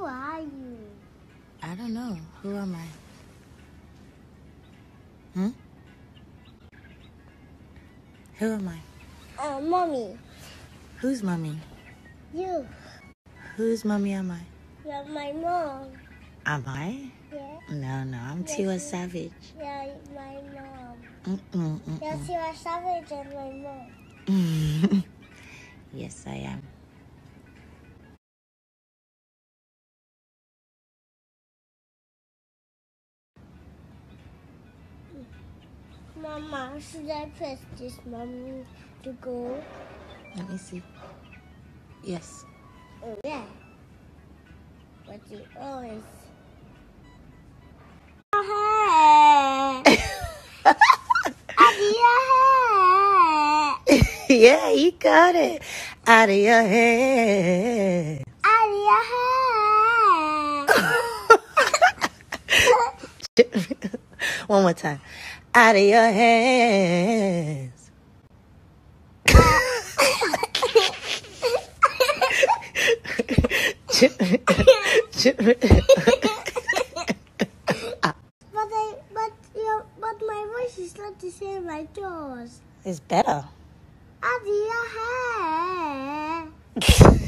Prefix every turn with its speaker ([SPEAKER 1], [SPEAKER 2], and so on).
[SPEAKER 1] Who are you?
[SPEAKER 2] I don't know. Who am I? Hmm? Who am I?
[SPEAKER 1] Uh, mommy.
[SPEAKER 2] Who's mommy?
[SPEAKER 1] You.
[SPEAKER 2] Whose mommy am I?
[SPEAKER 1] You're my mom.
[SPEAKER 2] Am I?
[SPEAKER 1] Yeah.
[SPEAKER 2] No, no. I'm
[SPEAKER 1] Yes,
[SPEAKER 2] Tiwa Savage.
[SPEAKER 1] Yeah, my mom.
[SPEAKER 2] Mm-mm, mm-mm.
[SPEAKER 1] Yes, you are savage and my mom.
[SPEAKER 2] yes, I am.
[SPEAKER 1] Mama, should I press this mommy to go?
[SPEAKER 2] Let me see. Yes.
[SPEAKER 1] Oh, yeah. But you always.
[SPEAKER 2] yeah, you got it. Out of your head. One more time. Out of your hands.
[SPEAKER 1] But I, but your, but my voice is not the same like yours.
[SPEAKER 2] it's better.
[SPEAKER 1] Out of your hair.